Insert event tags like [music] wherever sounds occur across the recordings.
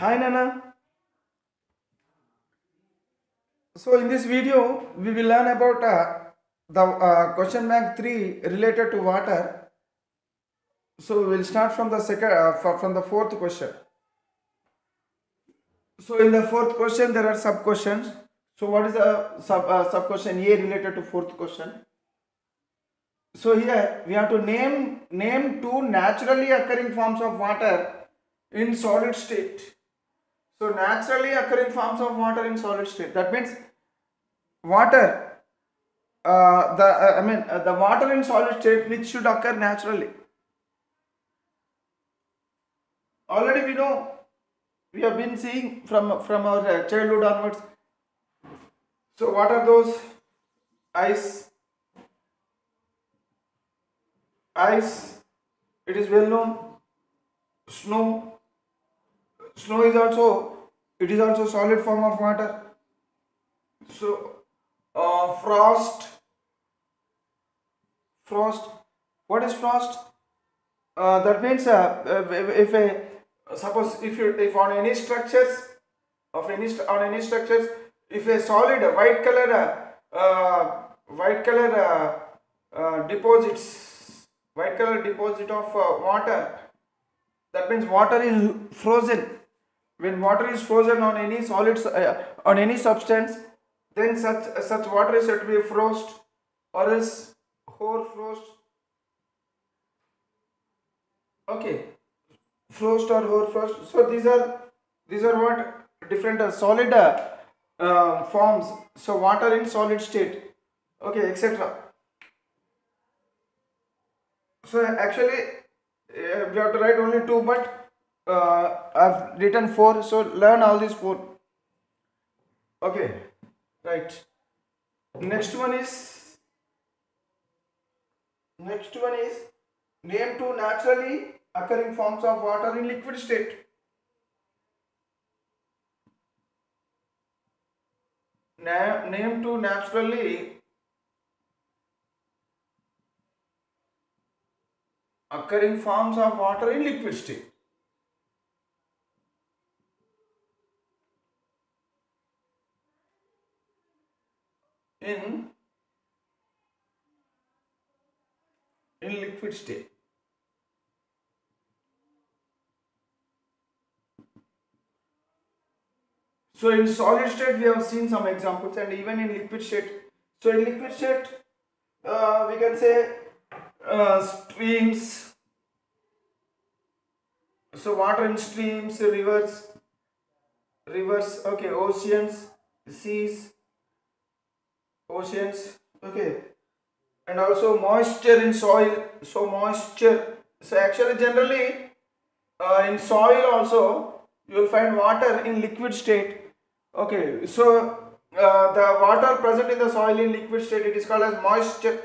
Hi Nana. So in this video, we will learn about uh, the uh, question bank 3 related to water. So we will start from the second, uh, from the fourth question. So in the fourth question, there are sub questions. So what is the sub uh, sub question A related to fourth question? So here we have to name name two naturally occurring forms of water in solid state. So naturally occurring forms of water in solid state. That means water. Uh, the uh, I mean uh, the water in solid state which should occur naturally. Already we know we have been seeing from from our uh, childhood onwards. So what are those? Ice. Ice. It is well known. Snow snow is also it is also solid form of water. So uh, frost frost what is frost? Uh, that means uh, if a suppose if you if on any structures of any on any structures if a solid white color uh, uh, white color uh, uh, deposits white color deposit of water that means water is frozen when water is frozen on any solid uh, on any substance then such such water is said to be frost or else hoar frost. Okay. Frost or hoar frost. So these are these are what different uh, solid uh, uh, forms. So water in solid state. Okay etc so actually uh, we have to write only two but uh, I've written four so learn all these four. Okay right. Next one is next one is name two naturally occurring forms of water in liquid state. Na- name two naturally occurring forms of water in liquid state in in liquid state. So in solid state we have seen some examples and even in liquid state so in liquid state uh, we can say uh, streams so water in streams rivers rivers okay oceans seas oceans. Okay. And also moisture in soil. So moisture so actually generally uh, in soil also you will find water in liquid state. Okay. So uh, the water present in the soil in liquid state it is called as moisture.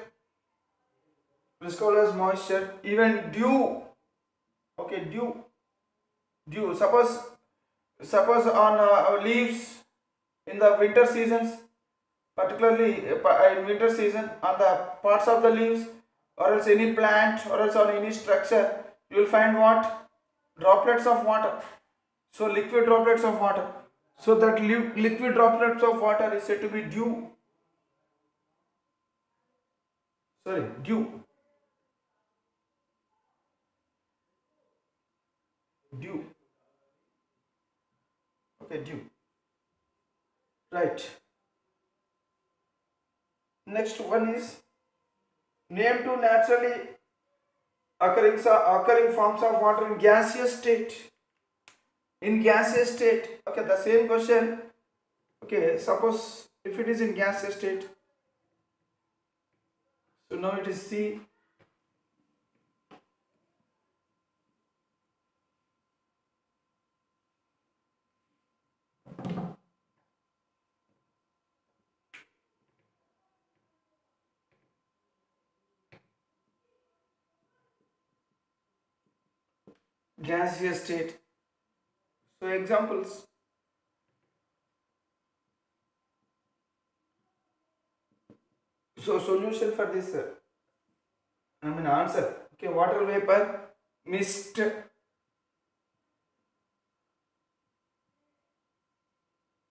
It is called as moisture. Even dew. Okay dew. Dew. Suppose suppose on uh, leaves in the winter seasons particularly uh, in winter season on the parts of the leaves or else any plant or else on any structure you will find what? Droplets of water. So liquid droplets of water. So that li- liquid droplets of water is said to be dew. Sorry dew. Dew. Okay dew. Right Next one is name two naturally occurring, occurring forms of water in gaseous state. In gaseous state, okay, the same question. Okay, suppose if it is in gaseous state, so now it is C. gaseous state. So examples. So solution for this, uh, I mean answer. Okay, water vapor, mist,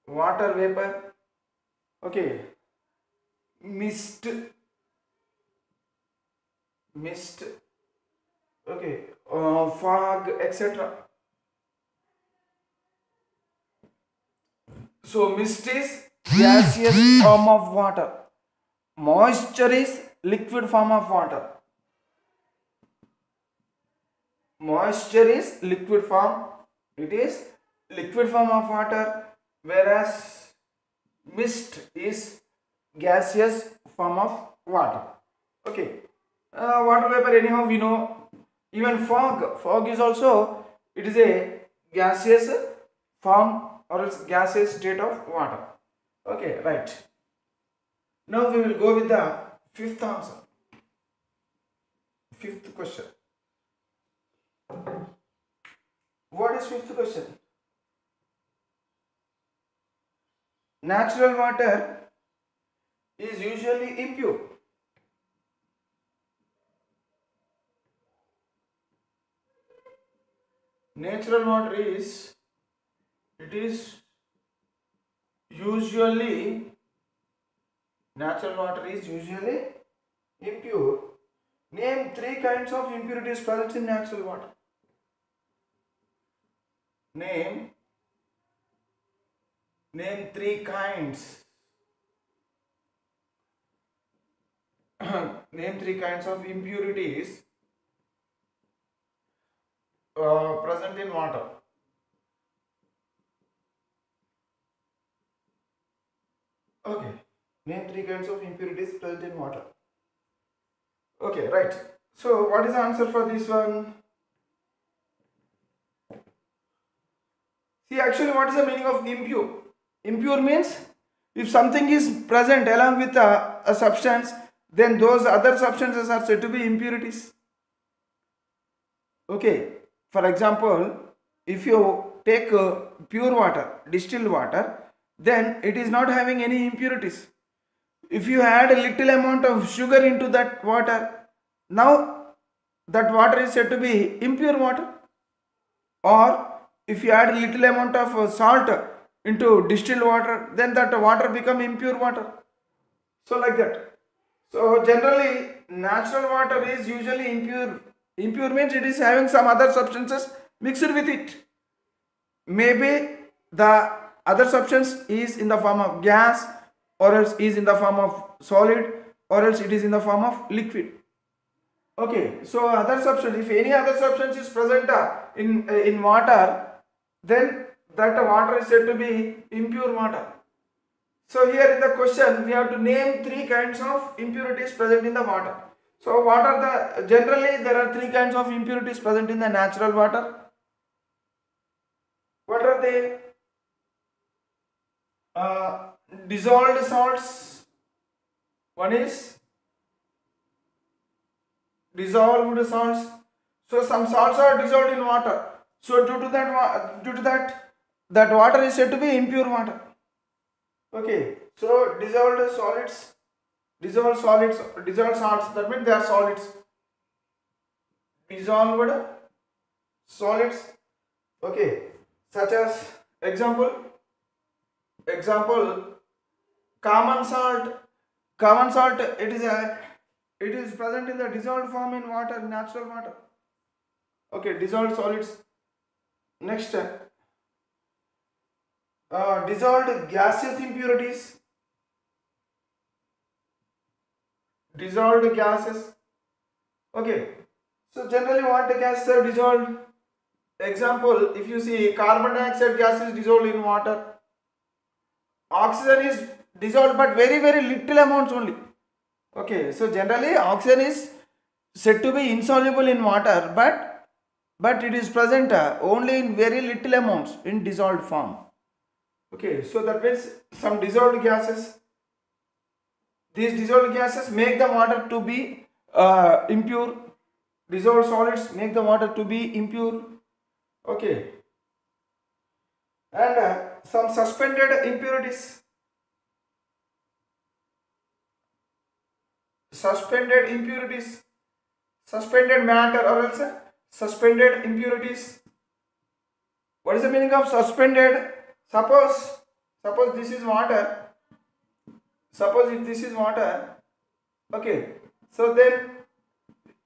water vapor okay mist mist okay uh, fog etc so mist is gaseous form of water. Moisture is liquid form of water. Moisture is liquid form. It is liquid form of water whereas mist is gaseous form of water. Okay. Uh, water vapor anyhow we know even fog fog is also it is a gaseous form or else gaseous state of water. Okay right. Now we will go with the fifth answer. Fifth question. What is fifth question? Natural water is usually impure natural water is it is usually natural water is usually impure. Name three kinds of impurities present in natural water. Name name three kinds. [clears throat] Name three kinds of impurities uh, present in water. Okay, name three kinds of impurities present in water. Okay, right. So, what is the answer for this one? See, actually, what is the meaning of impure? Impure means if something is present along with a, a substance, then those other substances are said to be impurities. Okay, for example, if you take uh, pure water, distilled water, then it is not having any impurities. If you add a little amount of sugar into that water, now that water is said to be impure water. Or if you add a little amount of uh, salt into distilled water, then that water become impure water. So like that. So generally natural water is usually impure. Impure means it is having some other substances mixed with it. Maybe the other substance is in the form of gas or else is in the form of solid or else it is in the form of liquid. Okay, so other substance, if any other substance is present uh, in, uh, in water, then that water is said to be impure water. So here in the question we have to name three kinds of impurities present in the water. So what are the generally there are three kinds of impurities present in the natural water. What are they? Uh, dissolved salts. One is dissolved salts. So some salts are dissolved in water. So due to that due to that that water is said to be impure water. Okay, so dissolved solids, dissolved solids, dissolved salts, that means they are solids. Dissolved solids, okay, such as example, example, common salt, common salt, it is a, it is present in the dissolved form in water, natural water. Okay, dissolved solids. Next, uh, dissolved gaseous impurities dissolved gases. Okay. So generally the gases are dissolved? Example if you see carbon dioxide gas is dissolved in water. Oxygen is dissolved but very very little amounts only. Okay. So generally oxygen is said to be insoluble in water but but it is present uh, only in very little amounts in dissolved form. Okay, so that means some dissolved gases. These dissolved gases make the water to be uh, impure. Dissolved solids make the water to be impure. Okay. And uh, some suspended impurities. Suspended impurities. Suspended matter or else suspended impurities. What is the meaning of suspended? Suppose, suppose this is water suppose if this is water okay. So then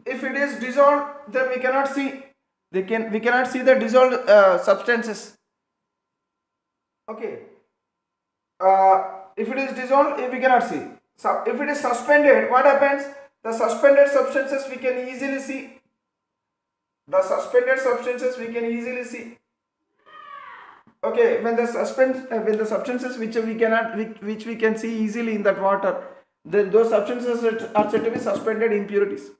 if it is dissolved then we cannot see they can we cannot see the dissolved uh, substances. Okay. Uh, if it is dissolved we cannot see. So if it is suspended what happens? The suspended substances we can easily see. The suspended substances we can easily see okay when the suspend uh, when the substances which we cannot which, which we can see easily in that water then those substances are said to be suspended impurities.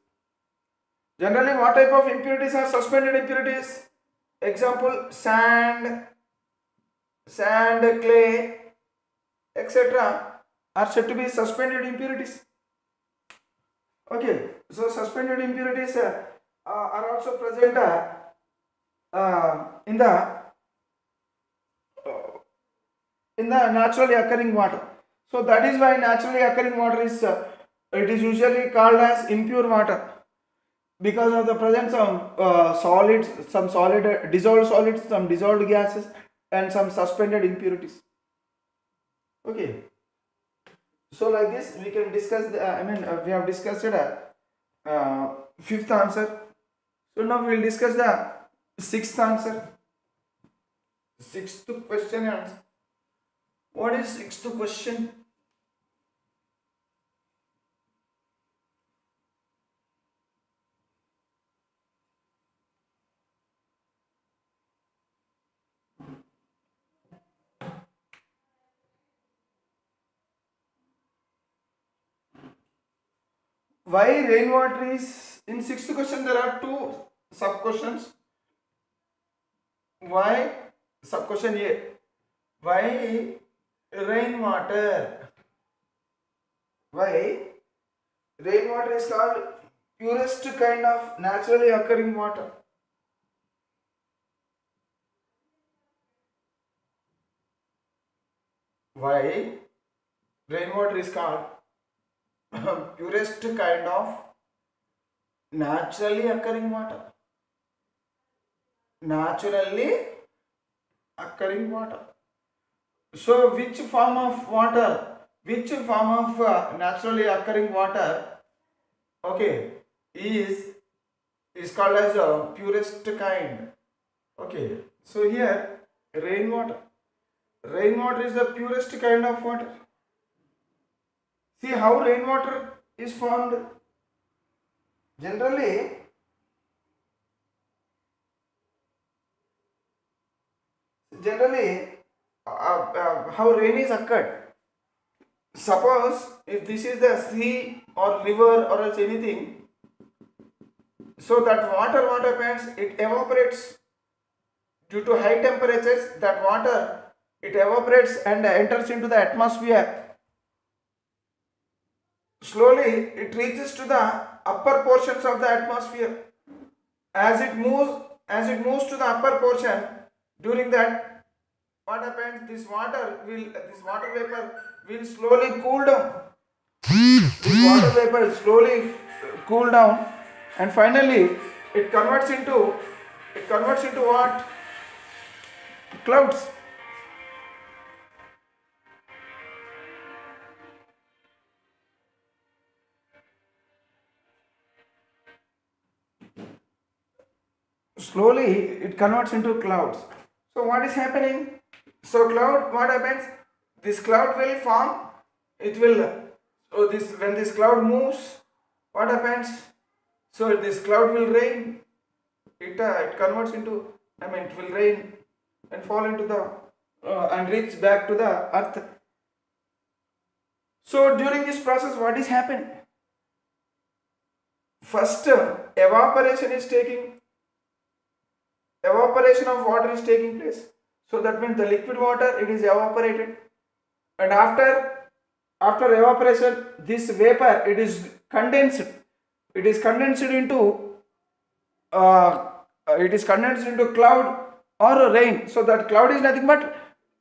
Generally what type of impurities are suspended impurities? Example sand sand clay etc are said to be suspended impurities. Okay so suspended impurities uh, are also present uh, uh, in the uh, in the naturally occurring water. So that is why naturally occurring water is uh, it is usually called as impure water. Because of the presence of uh, solids some solid dissolved solids some dissolved gases and some suspended impurities. Okay. So like this we can discuss the, i mean uh, we have discussed it uh, uh, fifth answer. So now we will discuss the sixth answer. Sixth question answer what is sixth question why rainwater is in sixth question there are two sub questions why sub question a why rainwater. Why? Rainwater is called purest kind of naturally occurring water. Why? Rainwater is called [coughs] purest kind of naturally occurring water. Naturally occurring water so which form of water which form of uh, naturally occurring water okay is is called as a purest kind. Okay so here rainwater. Rainwater is the purest kind of water. See how rainwater is formed. Generally, generally, uh, uh, Uh, uh, how rain is occurred. Suppose if this is the sea or river or else anything, so that water what happens? It evaporates due to high temperatures. That water it evaporates and enters into the atmosphere slowly it reaches to the upper portions of the atmosphere as it moves as it moves to the upper portion during that what happens? This water will this water vapor will slowly cool down. This water vapor slowly uh, cool down. And finally it converts into it converts into what? Clouds. Slowly it converts into clouds. So what is happening so cloud what happens? This cloud will form. It will so this when this cloud moves what happens? So this cloud will rain. It uh, it converts into i mean it will rain and fall into the uh, and reach back to the earth. So during this process what is happening? First uh, evaporation is taking evaporation of water is taking place so that means the liquid water it is evaporated. And after after evaporation this vapor it is condensed. It is condensed into uh, it is condensed into cloud or rain. So that cloud is nothing but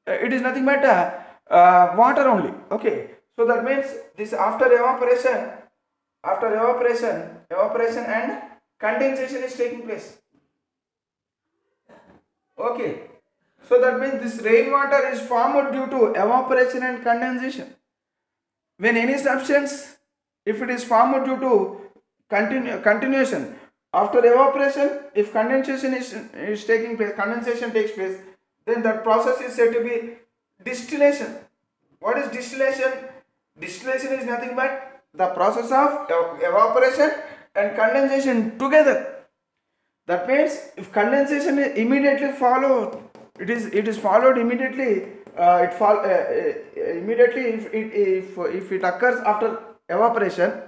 uh, it is nothing but uh, uh, water only. Okay. So that means this after evaporation after evaporation evaporation and condensation is taking place. Okay So that means this rainwater is formed due to evaporation and condensation. When any substance, if it is formed due to continu- continuation after evaporation, if condensation is, is taking place, condensation takes place, then that process is said to be distillation. What is distillation? Distillation is nothing but the process of ev- evaporation and condensation together. That means if condensation is immediately followed, it is it is followed immediately. Uh, it fall uh, uh, immediately if it if if it occurs after evaporation.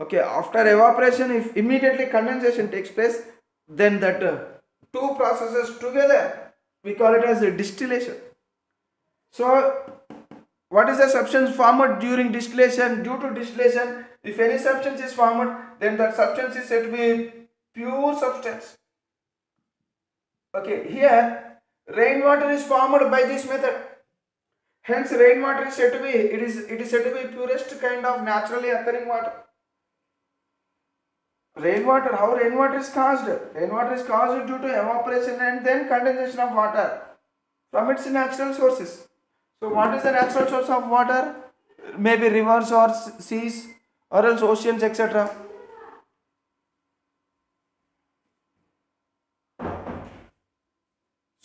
Okay, after evaporation, if immediately condensation takes place, then that uh, two processes together we call it as a distillation. So, what is the substance formed during distillation? Due to distillation, if any substance is formed, then that substance is said to be pure substance. Okay, here rainwater is formed by this method. Hence, rainwater is said to be it is it is said to be purest kind of naturally occurring water. Rainwater, how rainwater is caused? Rainwater is caused due to evaporation and then condensation of water from its natural sources. So, what is the natural source of water? Maybe rivers or seas or else oceans, etc.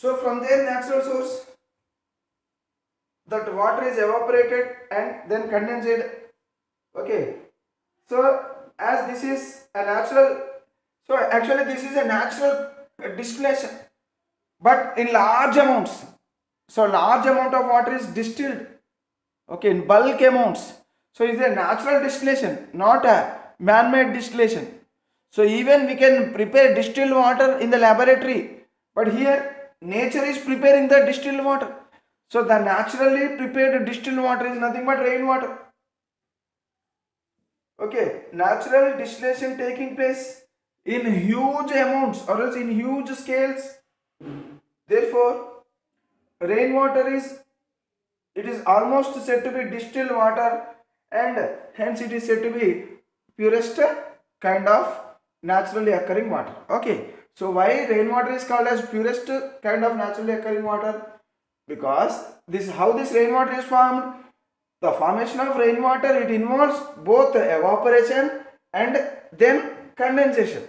So, from their natural source, that water is evaporated and then condensed. Okay. So, as this is a natural, so actually this is a natural distillation, but in large amounts. So, large amount of water is distilled. Okay, in bulk amounts. So, it's a natural distillation, not a man-made distillation. So, even we can prepare distilled water in the laboratory, but here nature is preparing the distilled water. So, the naturally prepared distilled water is nothing but rainwater. Okay, natural distillation taking place in huge amounts or else in huge scales. Therefore, rainwater is it is almost said to be distilled water and hence it is said to be purest kind of naturally occurring water. Okay, so why rainwater is called as purest kind of naturally occurring water? Because this is how this rainwater is formed? The formation of rainwater it involves both evaporation and then condensation.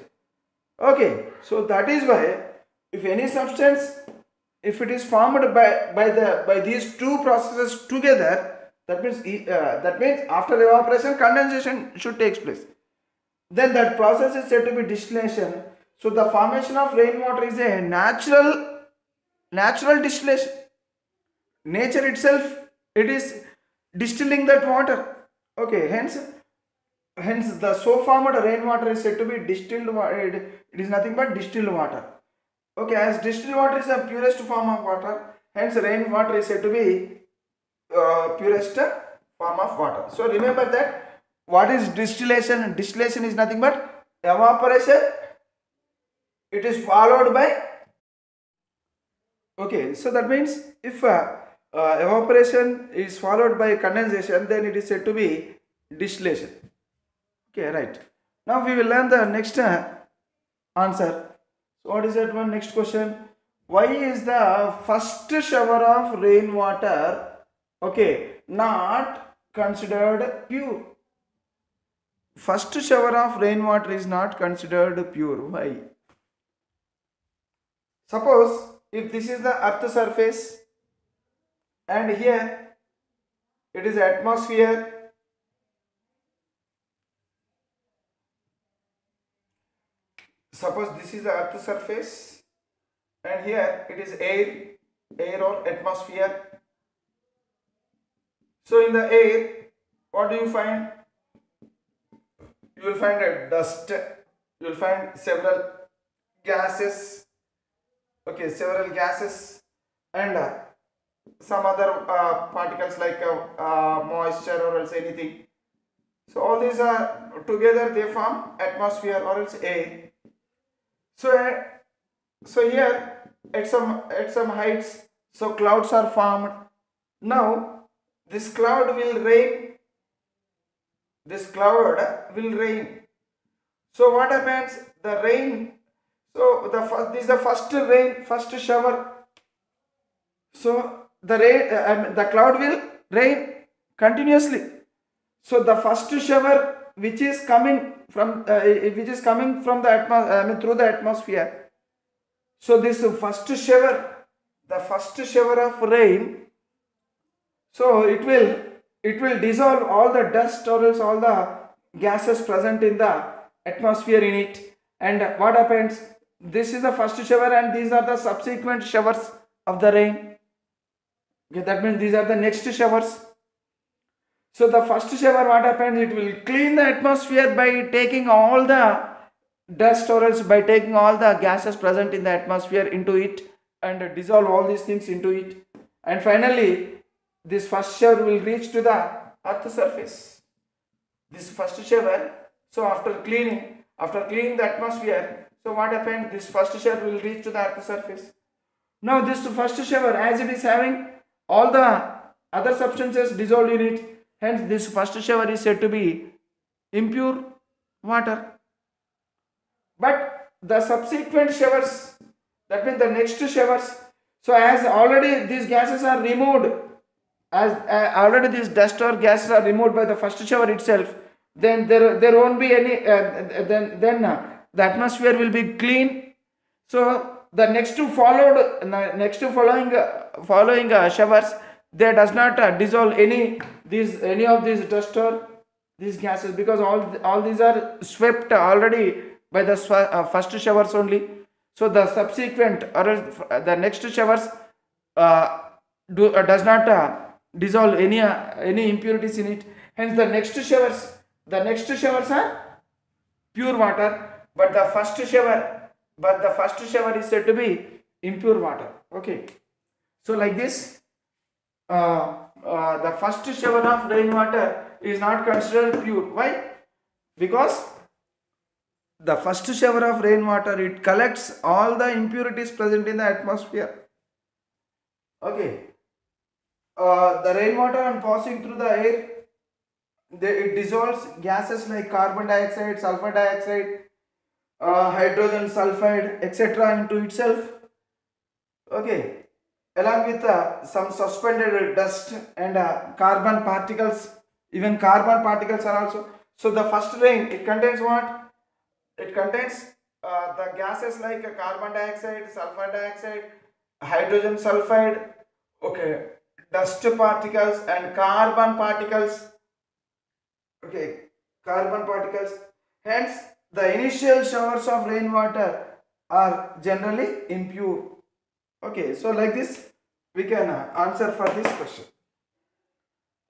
Okay so that is why if any substance if it is formed by by the by these two processes together that means uh, that means after evaporation condensation should take place. Then that process is said to be distillation so the formation of rainwater is a natural natural distillation. Nature itself it is distilling that water. Okay hence hence the so formed rainwater is said to be distilled water it, is nothing but distilled water. Okay as distilled water is the purest form of water hence rainwater is said to be uh, purest form of water. So remember that what is distillation? Distillation is nothing but evaporation it is followed by okay so that means if uh, uh, evaporation is followed by condensation then it is said to be distillation. Okay right. Now we will learn the next uh, answer. So what is that one? Next question. Why is the first shower of rainwater okay not considered pure? First shower of rainwater is not considered pure. Why suppose if this is the earth surface and here it is atmosphere suppose this is the earth surface and here it is air air or atmosphere. So in the air what do you find? You will find a dust you will find several gases okay several gases and uh, some other uh, particles like uh, uh, moisture or else anything. So all these are together they form atmosphere or else air. So uh, so here at some at some heights so clouds are formed. Now this cloud will rain. This cloud will rain. So what happens? The rain. So the first, this is the first rain, first shower So the rain, uh, the cloud will rain continuously. So the first shower which is coming from uh, which is coming from the atmosphere, I mean through the atmosphere. So this first shower, the first shower of rain. So it will it will dissolve all the dust or else all the gases present in the atmosphere in it. And what happens? This is the first shower and these are the subsequent showers of the rain. Okay, that means these are the next showers. So the first shower, what happens? It will clean the atmosphere by taking all the dust or else by taking all the gases present in the atmosphere into it and dissolve all these things into it. And finally, this first shower will reach to the earth surface. This first shower, so after cleaning, after cleaning the atmosphere, so what happened? This first shower will reach to the earth surface. Now this first shower, as it is having all the other substances dissolved in it, hence this first shower is said to be impure water. But the subsequent showers, that means the next showers, so as already these gases are removed, as uh, already these dust or gases are removed by the first shower itself, then there there won't be any. Uh, then then uh, the atmosphere will be clean. So the next two followed next two following following uh, showers, they does not uh, dissolve any these any of these dust or these gases because all all these are swept already by the uh, first showers only. So the subsequent or the next showers uh, do, uh, does not uh, dissolve any any impurities in it. Hence the next showers the next showers are pure water, but the first shower but the first shower is said to be impure water. Okay. So like this, uh, uh, the first shower of rainwater is not considered pure. Why? Because the first shower of rainwater it collects all the impurities present in the atmosphere. Okay. Uh, the rainwater on passing through the air, they, it dissolves gases like carbon dioxide, sulfur dioxide, uh, hydrogen sulfide, etc. into itself. Okay, along with uh, some suspended dust and uh, carbon particles. Even carbon particles are also. So the first rain it contains what? It contains uh, the gases like carbon dioxide, sulfur dioxide, hydrogen sulfide. Okay, dust particles and carbon particles. Okay, carbon particles. Hence, the initial showers of rainwater are generally impure. Okay, so like this, we can uh, answer for this question.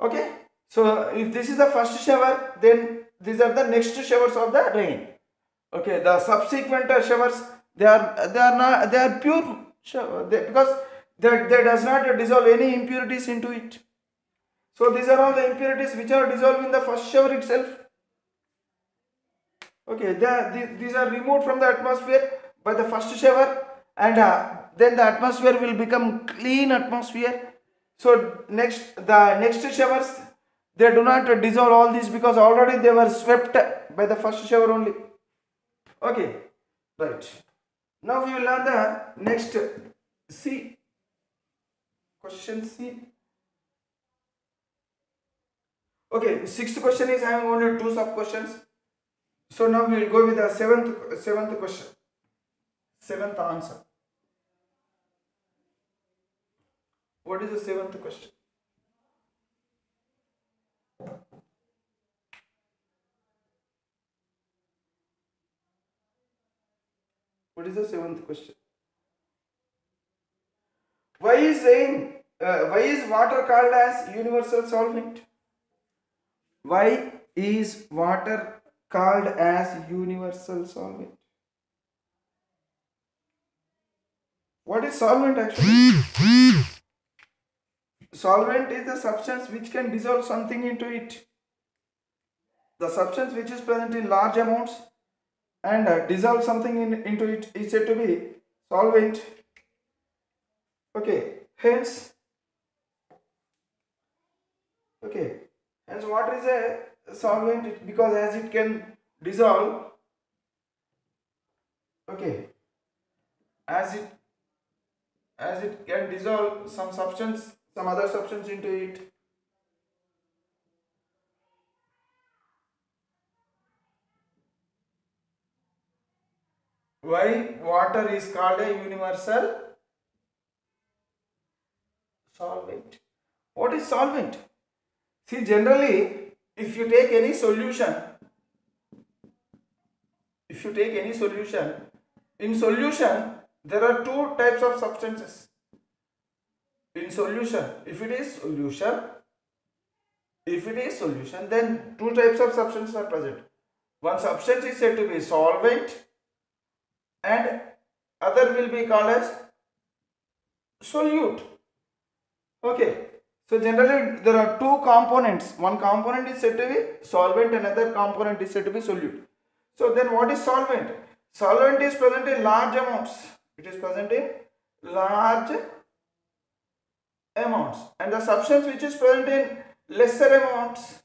Okay, so if this is the first shower, then these are the next showers of the rain. Okay, the subsequent showers they are they are not they are pure shower they, because that they does not dissolve any impurities into it. So these are all the impurities which are dissolved in the first shower itself. Okay, the- these are removed from the atmosphere by the first shower, and uh, then the atmosphere will become clean atmosphere. So next, the next showers, they do not dissolve all these because already they were swept by the first shower only. Okay, right. Now we will learn the next C. Question C. Okay, sixth question is having only two sub questions. So now we will go with the seventh seventh question. Seventh answer. What is the seventh question? What is the seventh question? Why is? Uh, why is water called as universal solvent? Why is water called as universal solvent? What is solvent actually? Solvent is the substance which can dissolve something into it. The substance which is present in large amounts and uh, dissolve something in, into it is said to be solvent. Okay, hence, okay, hence what is a solvent because as it can dissolve, okay, as it as it can dissolve some substance, some other substance into it. Why water is called a universal solvent? What is solvent? See, generally, if you take any solution, if you take any solution, in solution, there are two types of substances. In solution, if it is solution, if it is solution, then two types of substances are present. One substance is said to be solvent and other will be called as solute. Okay. So generally there are two components. One component is said to be solvent, another component is said to be solute. So then what is solvent? Solvent is present in large amounts. It is present in large amounts. And the substance which is present in lesser amounts.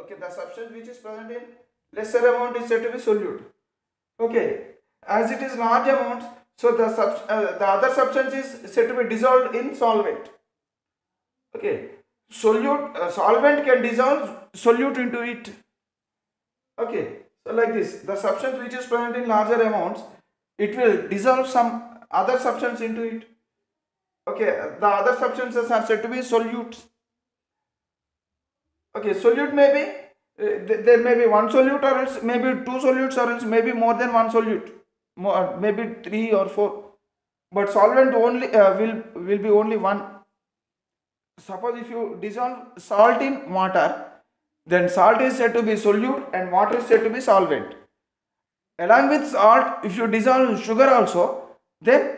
Okay, the substance which is present in lesser amount is said to be solute. Okay, as it is large amounts, so the, uh, the other substance is said to be dissolved in solvent. Okay, solute, uh, solvent can dissolve solute into it. Okay, so like this, the substance which is present in larger amounts, it will dissolve some other substance into it. Okay, the other substances are said to be solutes. Okay, solute may be uh, th- there may be one solute or else maybe two solutes or else maybe more than one solute more, maybe three or four but solvent only uh, will will be only one suppose if you dissolve salt in water then salt is said to be solute and water is said to be solvent. Along with salt if you dissolve sugar also then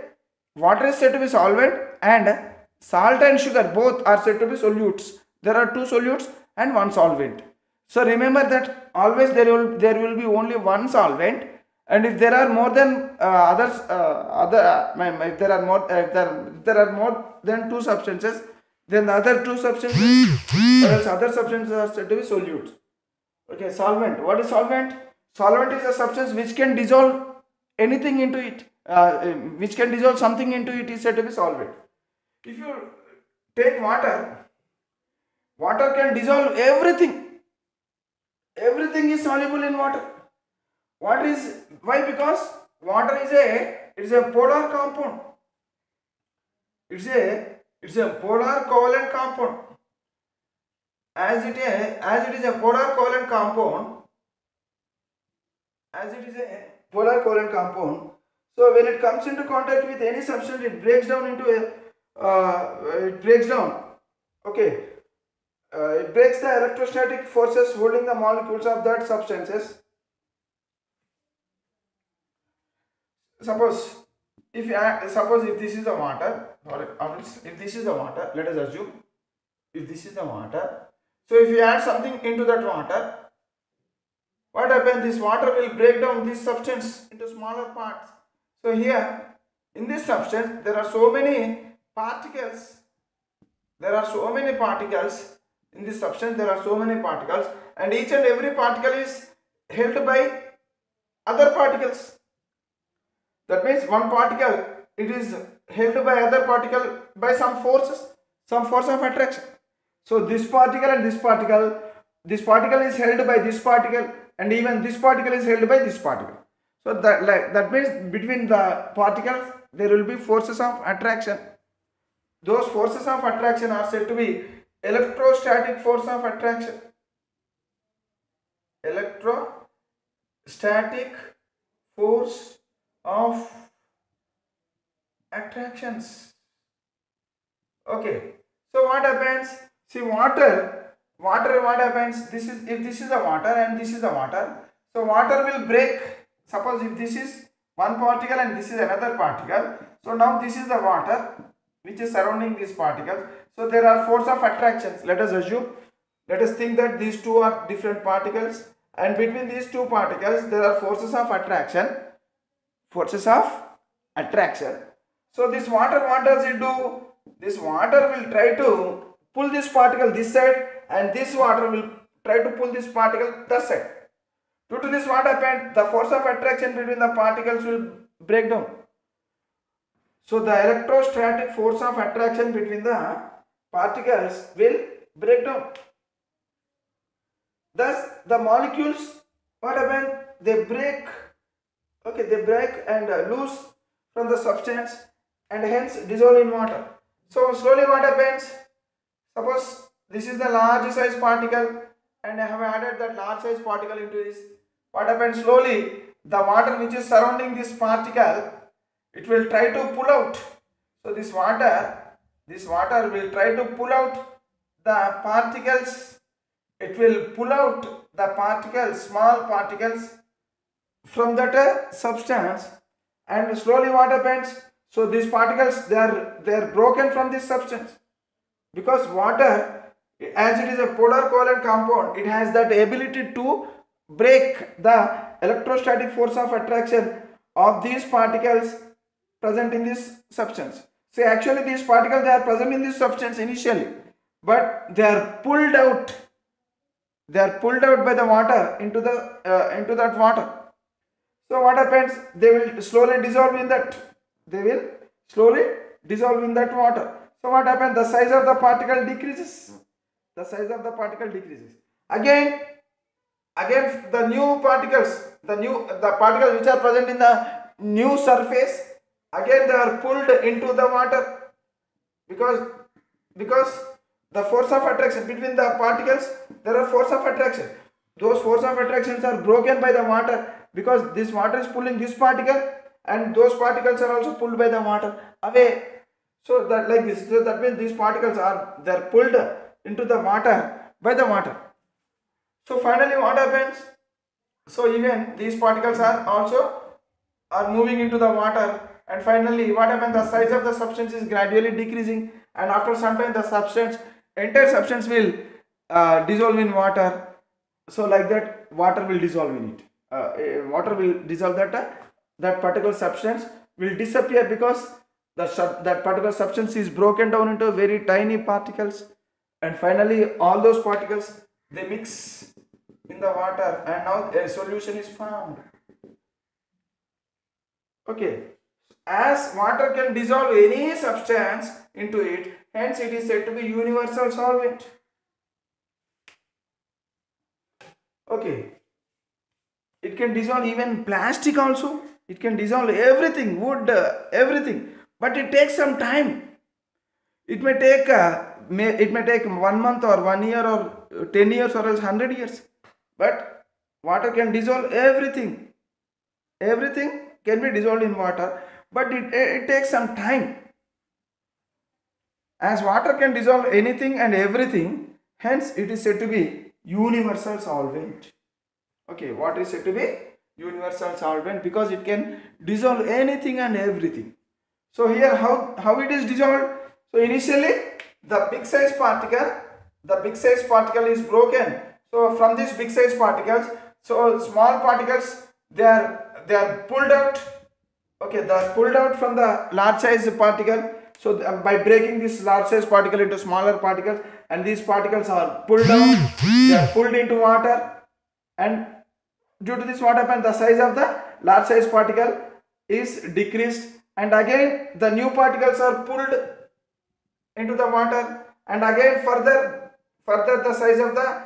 water is said to be solvent and salt and sugar both are said to be solutes. There are two solutes and one solvent. So remember that always there will there will be only one solvent, and if there are more than uh, others uh, other uh, if there are more uh, if there, if there are more than two substances, then the other two substances or else other substances are said to be solutes. Okay, solvent. What is solvent? Solvent is a substance which can dissolve anything into it, uh, um, which can dissolve something into it is said to be solvent. If you take water, water can dissolve everything everything is soluble in water what is why because water is a it's a polar compound it's a it's a polar covalent compound. As it is as it is a polar covalent compound as it is a polar covalent compound so when it comes into contact with any substance it breaks down into a uh, it breaks down. Okay. Uh, it breaks the electrostatic forces holding the molecules of that substances. Suppose if you suppose if this is the water, or if this is the water, let us assume if this is the water. So if you add something into that water, what happens? This water will break down this substance into smaller parts. So here in this substance there are so many particles. There are so many particles in this substance there are so many particles and each and every particle is held by other particles that means one particle it is held by other particle by some forces some force of attraction. So this particle and this particle this particle is held by this particle and even this particle is held by this particle. So that like that means between the particles there will be forces of attraction. Those forces of attraction are said to be electrostatic force of attraction. Electrostatic force of attractions okay so what happens see water water what happens this is if this is the water and this is the water so water will break suppose if this is one particle and this is another particle so now this is the water which is surrounding these particles so there are force of attractions. Let us assume, let us think that these two are different particles and between these two particles there are forces of attraction. Forces of attraction. So this water, what does it do? This water will try to pull this particle this side and this water will try to pull this particle that side. Due to this what happened? The force of attraction between the particles will break down. So the electrostatic force of attraction between the particles will break down. Thus the molecules what happen they break okay they break and loose from the substance and hence dissolve in water. So slowly what happens suppose this is the large size particle and I have added that large size particle into this. What happens slowly. The water which is surrounding this particle it will try to pull out. So this water this water will try to pull out the particles. It will pull out the particles small particles from that uh, substance and slowly what happens so these particles they are they are broken from this substance. Because water as it is a polar covalent compound it has that ability to break the electrostatic force of attraction of these particles present in this substance. See actually these particles they are present in this substance initially but they are pulled out. They are pulled out by the water into the uh, into that water. So what happens? They will slowly dissolve in that they will slowly dissolve in that water. So what happens the size of the particle decreases. The size of the particle decreases. Again again the new particles the new the particles which are present in the new surface again they are pulled into the water. Because because the force of attraction between the particles there are force of attraction. Those force of attractions are broken by the water. Because this water is pulling this particle and those particles are also pulled by the water. Away. So that like this. So that means these particles are they are pulled into the water by the water. So finally what happens? So even these particles are also are moving into the water. And finally what happens? The size of the substance is gradually decreasing. And after some time the substance entire substance will uh, dissolve in water. So like that water will dissolve in it. Uh, eh, water will dissolve that uh, that particular substance will disappear because the that particular substance is broken down into very tiny particles. And finally all those particles they mix in the water and now a solution is formed okay. As water can dissolve any substance into it hence it is said to be universal solvent. Okay. It can dissolve even plastic also it can dissolve everything wood uh, everything. But it takes some time. It may take uh, may, it may take one month or one year or uh, 10 years or else 100 years. But water can dissolve everything. Everything can be dissolved in water but it, it takes some time. As water can dissolve anything and everything hence it is said to be universal solvent. Okay water is said to be universal solvent because it can dissolve anything and everything. So here how how it is dissolved? So initially the big size particle the big size particle is broken. So from these big size particles so small particles they are they are pulled out. Okay they are pulled out from the large size particle. So th- by breaking this large size particle into smaller particles and these particles are pulled out. They are pulled into water and due to this what happened? The size of the large size particle is decreased. And again the new particles are pulled into the water. And again further further the size of the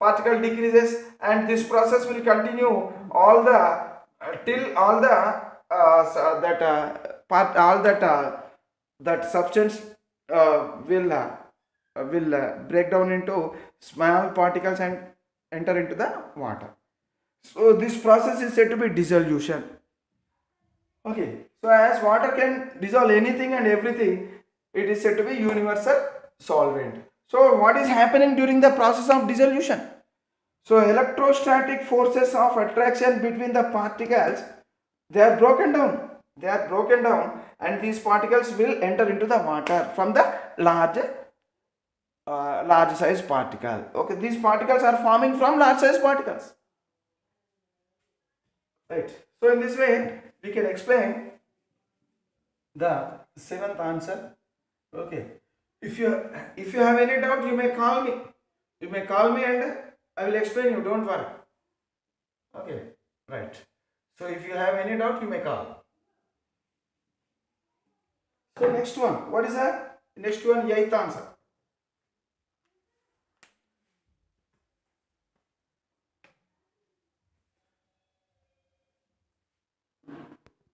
particle decreases. And this process will continue all the uh, till all the uh, s- that uh, part all that uh, that substance uh, will uh, will uh, break down into small particles and enter into the water so this process is said to be dissolution. Okay. So as water can dissolve anything and everything it is said to be universal solvent. So what is happening during the process of dissolution? So electrostatic forces of attraction between the particles they are broken down. They are broken down and these particles will enter into the water from the large uh, large size particle. Okay. These particles are forming from large size particles right. So in this way we can explain the seventh answer. Okay. If you if you have any doubt you may call me. You may call me and i will explain you. Don't worry. Okay. Right. So if you have any doubt you may call. So next one, what is that? Next one, eighth answer.